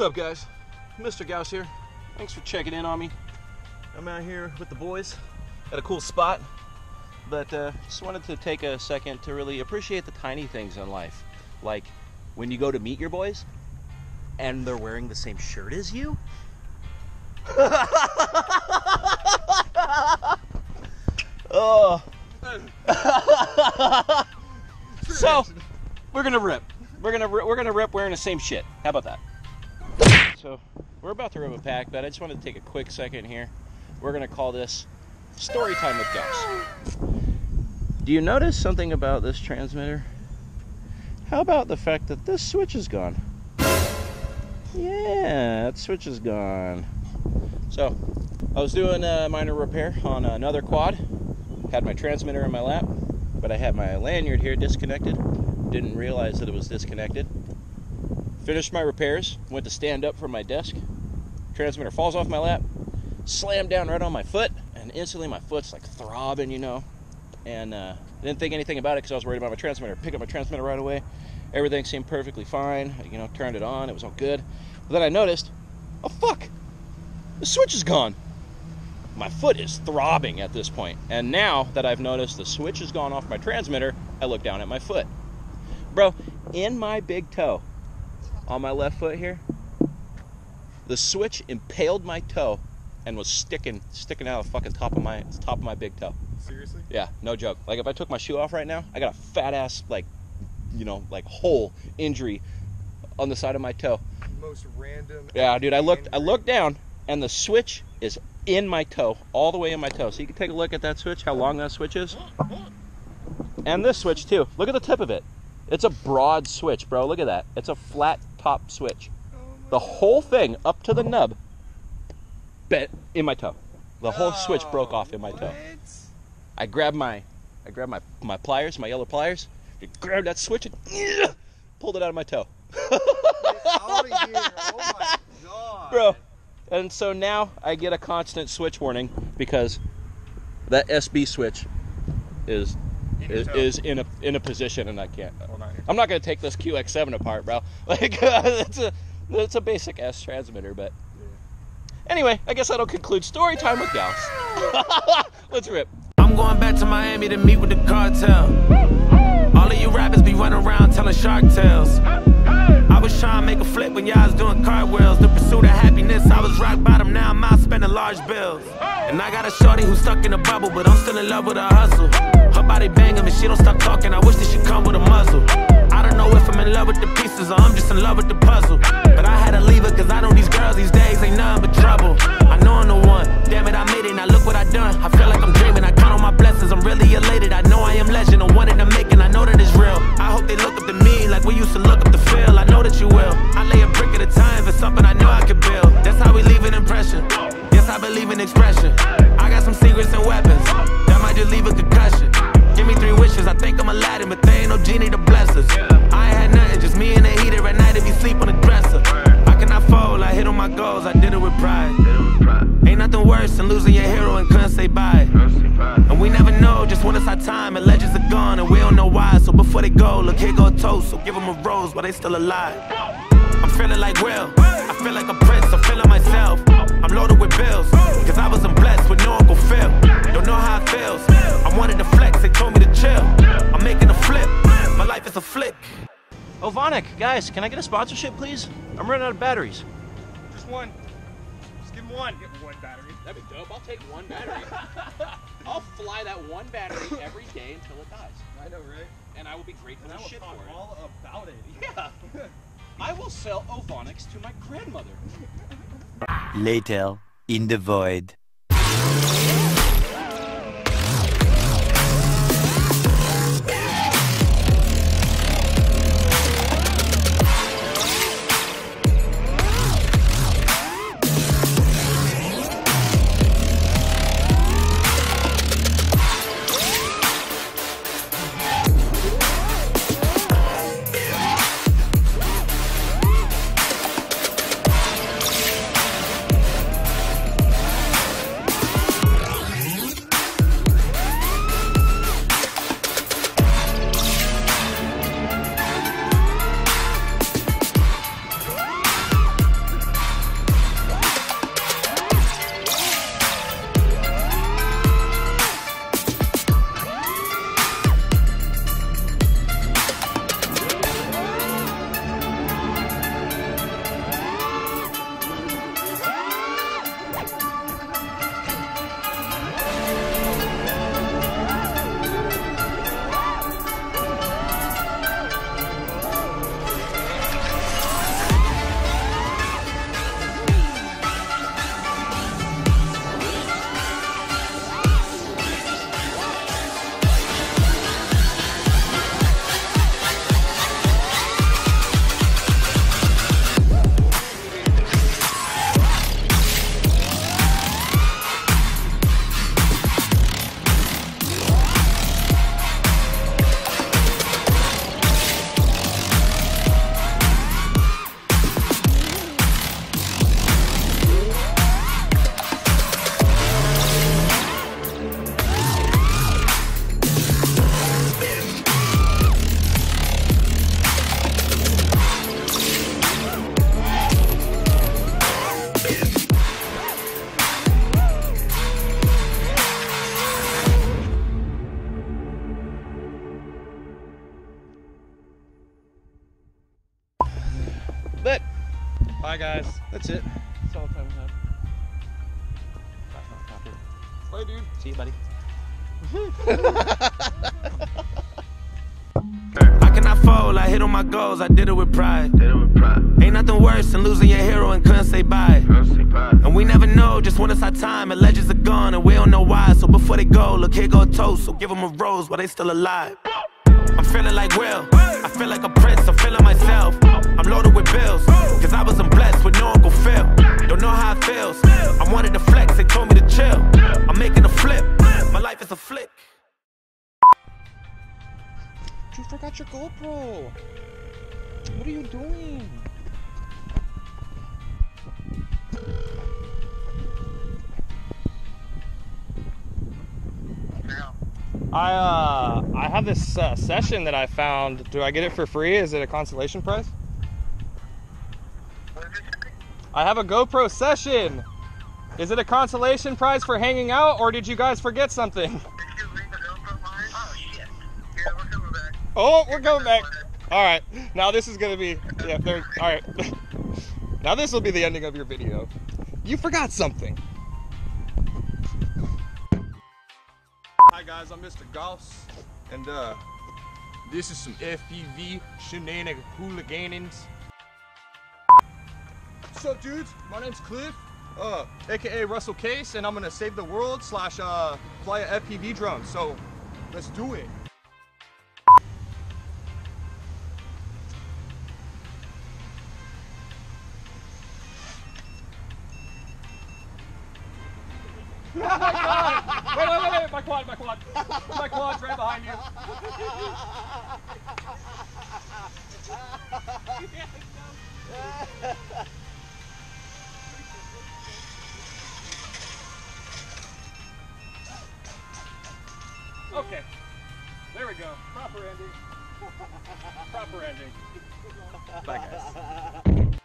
What's up, guys? Mr. Gauss here. Thanks for checking in on me. I'm out here with the boys at a cool spot, but uh, just wanted to take a second to really appreciate the tiny things in life. Like when you go to meet your boys and they're wearing the same shirt as you. oh. so, we're gonna rip. We're gonna we're gonna rip wearing the same shit. How about that? So we're about to rip a pack, but I just wanted to take a quick second here. We're gonna call this story time with Gus. Do you notice something about this transmitter? How about the fact that this switch is gone? Yeah, that switch is gone. So, I was doing a minor repair on another quad. Had my transmitter in my lap, but I had my lanyard here disconnected. Didn't realize that it was disconnected. Finished my repairs, went to stand up from my desk. Transmitter falls off my lap, slammed down right on my foot, and instantly my foot's like throbbing, you know. And uh, didn't think anything about it because I was worried about my transmitter. Pick up my transmitter right away. Everything seemed perfectly fine. You know, turned it on. It was all good. But then I noticed, oh fuck, the switch is gone. My foot is throbbing at this point. And now that I've noticed the switch has gone off my transmitter, I look down at my foot. Bro, in my big toe, on my left foot here, the switch impaled my toe and was sticking sticking out the fucking top of my top of my big toe. Seriously? Yeah, no joke. Like if I took my shoe off right now, I got a fat ass like you know, like hole injury on the side of my toe. Most random. Yeah, dude, I looked I looked down and the switch is in my toe, all the way in my toe. So you can take a look at that switch, how long that switch is. And this switch too. Look at the tip of it. It's a broad switch, bro. Look at that. It's a flat top switch. Oh the whole thing up to the nub bent in my toe. The whole switch broke off in my toe. I grabbed my I grabbed my my pliers, my yellow pliers, grabbed that switch and pulled it out of my toe. Get out of here. Oh my god. Bro. And so now I get a constant switch warning because that SB switch is is, is in a in a position and I can't. Well, not. I'm not gonna take this QX7 apart, bro. Like it's a it's a basic S transmitter, but anyway, I guess that'll conclude story time with Gauss. Let's rip. I'm going back to Miami to meet with the cartel. All of you rappers be running around telling shark tales. I was trying to make a flip when y'all was doing cartwheels. The pursuit of happiness, I was rock bottom, now I'm out spending large bills. And I got a shorty who's stuck in a bubble, but I'm still in love with her hustle. Her body banging, but she don't stop talking. I wish that she come with a muzzle. I don't know if I'm in love with the pieces or I'm just in love with the puzzle. But I had to leave her cause I know these girls these days ain't nothing but trouble. I know I'm the one. Damn it, I made it. Now look what I done. I feel like I'm dreaming. I count on my blessings. I'm really elated. I know I am legend. I wanted to make it. I know that it's real. I hope they look up to me like we used to look up to Phil. I know that you will. I lay a brick at a time for something I know I could build. That's how we leave an impression. I believe in expression. I got some secrets and weapons. That might just leave a concussion. Give me three wishes. I think I'm Aladdin, but they ain't no genie to bless us. I ain't had nothing, just me and the heater at night if you sleep on the dresser. I cannot fold. I hit on my goals. I did it with pride. Ain't nothing worse than losing your hero and couldn't say bye. And we never know just when it's our time and legends are gone and we don't know why. So before they go, look, here go a toast. So give them a rose while they still alive. I'm feeling like Will. I feel like a prince. I'm feeling myself. I'm loaded with bills. Cause I wasn't blessed with no Uncle Phil. Don't know how it feels. I wanted to flex. They told me to chill. I'm making a flip. My life is a flick. Oh, Vonic, guys, can I get a sponsorship, please? I'm running out of batteries. Just one. Just give him one. Get one battery. That'd be dope. I'll take one battery. I'll fly that one battery every day until it dies, I know, right? and I will be grateful And I as will shit talk for it. all about it. Yeah. I will sell oh, Ovonics to my grandmother. Later, in the void. Bye, guys. That's it. That's all the time we have. Bye, dude. See you, buddy. I cannot fold, I hit on my goals, I did it with pride. Did it with pride. Ain't nothing worse than losing your hero and couldn't say bye. And we never know just when it's our time, and legends are gone, and we don't know why. So before they go, look, here go a toast. So give them a rose while they still alive. I'm feeling like Will, I feel like a prince, I'm feeling myself. I'm loaded with bills, cause I wasn't blessed with no Uncle Phil. Don't know how it feels. I wanted to flex, they told me to chill. I'm making a flip, my life is a flick. You forgot your GoPro. What are you doing? I uh I have this uh, session that I found. Do I get it for free? Is it a consolation prize? I have a GoPro session. Is it a consolation prize for hanging out, or did you guys forget something? Oh, we're coming back. All right. Now this is gonna be yeah. There. All right. now this will be the ending of your video. You forgot something. Hi guys, I'm Mr. Gauss, and uh, this is some FPV shenanigans hooliganings. What's up, dudes? My name's Cliff, uh, aka Russell Casse, and I'm gonna save the world slash uh, fly a FPV drone. So let's do it. Oh my god! Wait, wait, wait, wait, my quad, my quad. My quad's right behind you. Okay. There we go. Proper ending. Proper ending. Bye guys.